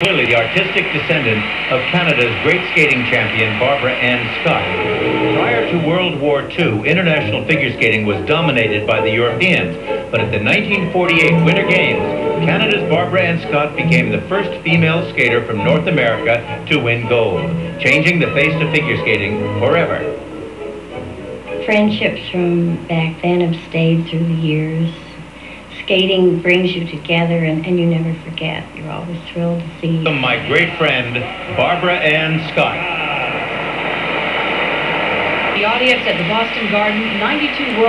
Clearly the artistic descendant of Canada's great skating champion Barbara Ann Scott. Prior to World War II, international figure skating was dominated by the Europeans, but at the 1948 Winter Games, Canada's Barbara Ann Scott became the first female skater from North America to win gold, changing the face of figure skating forever. Friendships from back then have stayed through the years skating brings you together and, and you never forget. You're always thrilled to see. You. My great friend, Barbara Ann Scott. The audience at the Boston Garden, 92 World.